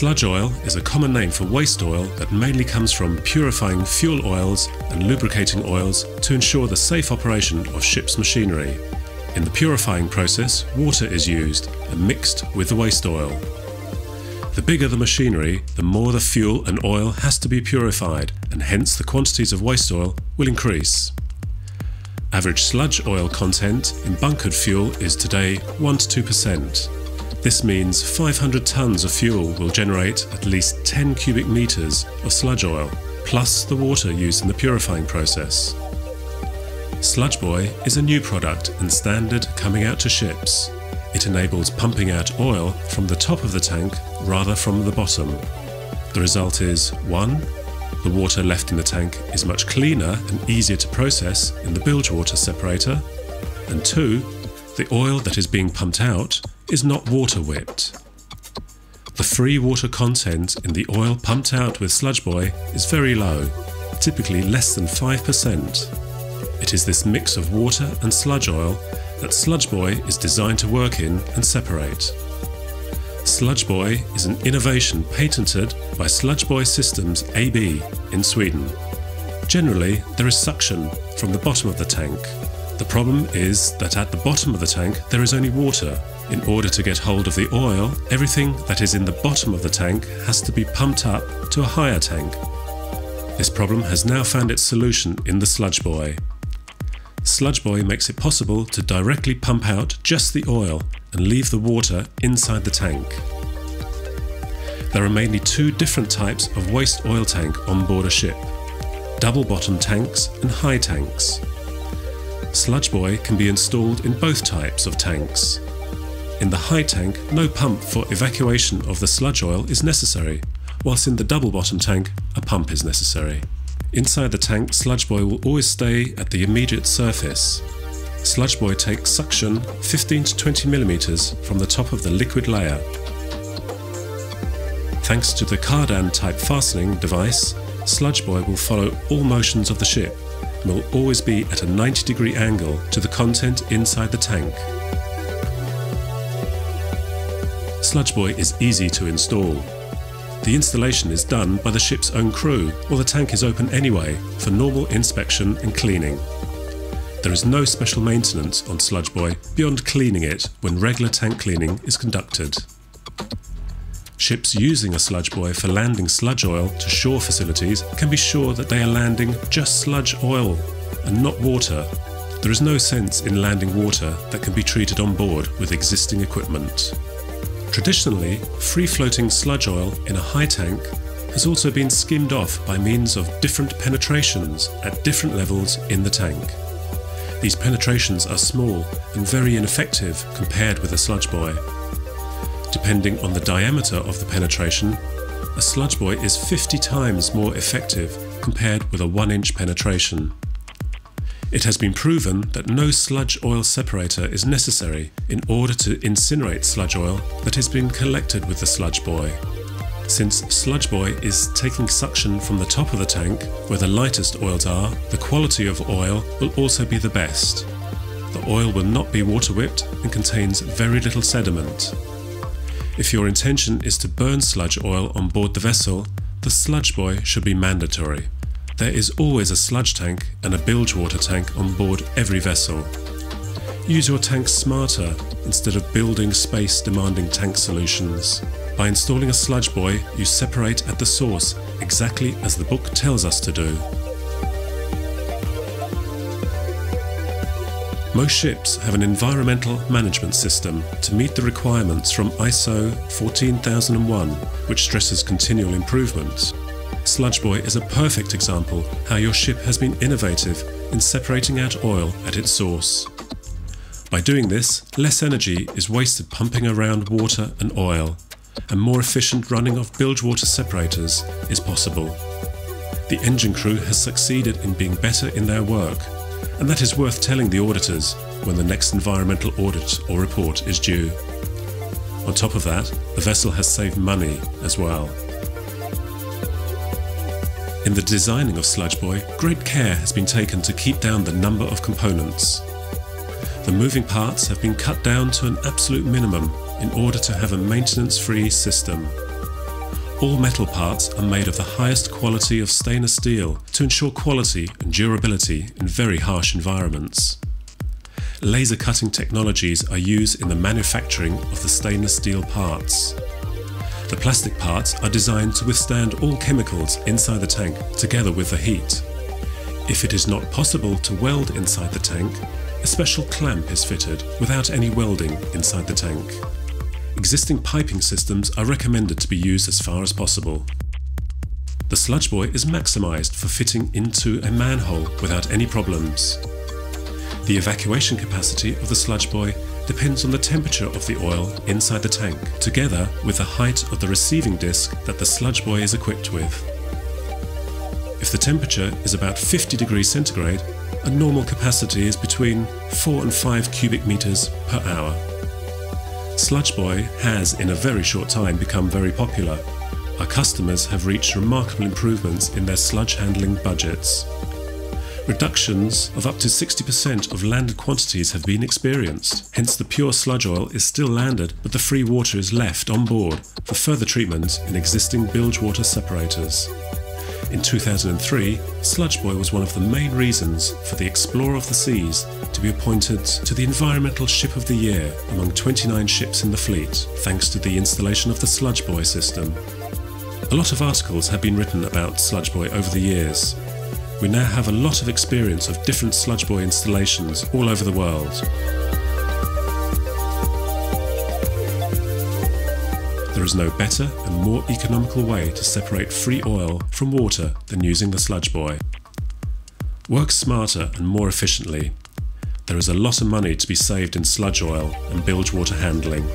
Sludge oil is a common name for waste oil that mainly comes from purifying fuel oils and lubricating oils to ensure the safe operation of ship's machinery. In the purifying process, water is used and mixed with the waste oil. The bigger the machinery, the more the fuel and oil has to be purified, and hence the quantities of waste oil will increase. Average sludge oil content in bunkered fuel is today 1 to 2%. This means 500 tonnes of fuel will generate at least 10 cubic metres of sludge oil, plus the water used in the purifying process. Sludge Buoy is a new product and standard coming out to ships. It enables pumping out oil from the top of the tank rather from the bottom. The result is 1. The water left in the tank is much cleaner and easier to process in the bilge water separator, and 2. The oil that is being pumped out is not water whipped. The free water content in the oil pumped out with Sludge Buoy is very low, typically less than 5%. It is this mix of water and sludge oil that Sludge Buoy is designed to work in and separate. Sludge Buoy is an innovation patented by Sludge Buoy Systems AB in Sweden. Generally, there is suction from the bottom of the tank. The problem is that at the bottom of the tank there is only water in order to get hold of the oil, everything that is in the bottom of the tank has to be pumped up to a higher tank. This problem has now found its solution in the Sludge Buoy. Sludge Buoy makes it possible to directly pump out just the oil and leave the water inside the tank. There are mainly two different types of waste oil tank on board a ship double bottom tanks and high tanks. Sludge Buoy can be installed in both types of tanks. In the high tank, no pump for evacuation of the sludge oil is necessary, whilst in the double bottom tank, a pump is necessary. Inside the tank, sludge buoy will always stay at the immediate surface. Sludge buoy takes suction 15 to 20 millimeters from the top of the liquid layer. Thanks to the cardan type fastening device, sludge buoy will follow all motions of the ship and will always be at a 90 degree angle to the content inside the tank. Sludge Buoy is easy to install. The installation is done by the ship's own crew, or the tank is open anyway for normal inspection and cleaning. There is no special maintenance on Sludge Buoy beyond cleaning it when regular tank cleaning is conducted. Ships using a sludge buoy for landing sludge oil to shore facilities can be sure that they are landing just sludge oil and not water. There is no sense in landing water that can be treated on board with existing equipment. Traditionally, free-floating sludge oil in a high tank has also been skimmed off by means of different penetrations at different levels in the tank. These penetrations are small and very ineffective compared with a sludge buoy. Depending on the diameter of the penetration, a sludge buoy is 50 times more effective compared with a 1 inch penetration. It has been proven that no sludge oil separator is necessary in order to incinerate sludge oil that has been collected with the sludge buoy. Since sludge buoy is taking suction from the top of the tank, where the lightest oils are, the quality of oil will also be the best. The oil will not be water whipped and contains very little sediment. If your intention is to burn sludge oil on board the vessel, the sludge buoy should be mandatory. There is always a sludge tank and a bilge water tank on board every vessel. Use your tanks smarter instead of building space demanding tank solutions. By installing a sludge buoy, you separate at the source exactly as the book tells us to do. Most ships have an environmental management system to meet the requirements from ISO 14001, which stresses continual improvement. Sludge Buoy is a perfect example how your ship has been innovative in separating out oil at its source. By doing this, less energy is wasted pumping around water and oil, and more efficient running of bilge water separators is possible. The engine crew has succeeded in being better in their work, and that is worth telling the auditors when the next environmental audit or report is due. On top of that, the vessel has saved money as well. In the designing of Sludge Buoy, great care has been taken to keep down the number of components. The moving parts have been cut down to an absolute minimum in order to have a maintenance-free system. All metal parts are made of the highest quality of stainless steel to ensure quality and durability in very harsh environments. Laser cutting technologies are used in the manufacturing of the stainless steel parts. The plastic parts are designed to withstand all chemicals inside the tank together with the heat. If it is not possible to weld inside the tank, a special clamp is fitted without any welding inside the tank. Existing piping systems are recommended to be used as far as possible. The sludge buoy is maximised for fitting into a manhole without any problems. The evacuation capacity of the sludge buoy depends on the temperature of the oil inside the tank, together with the height of the receiving disc that the sludge buoy is equipped with. If the temperature is about 50 degrees centigrade, a normal capacity is between 4 and 5 cubic meters per hour. Sludge Buoy has in a very short time become very popular. Our customers have reached remarkable improvements in their sludge handling budgets. Reductions of up to 60% of landed quantities have been experienced, hence the pure sludge oil is still landed but the free water is left on board for further treatment in existing bilge water separators. In 2003, Sludge Buoy was one of the main reasons for the Explorer of the Seas to be appointed to the Environmental Ship of the Year among 29 ships in the fleet, thanks to the installation of the Sludge Buoy system. A lot of articles have been written about Sludge Buoy over the years. We now have a lot of experience of different Sludge Buoy installations all over the world. There is no better and more economical way to separate free oil from water than using the sludge Buoy. Work smarter and more efficiently. There is a lot of money to be saved in sludge oil and bilge water handling.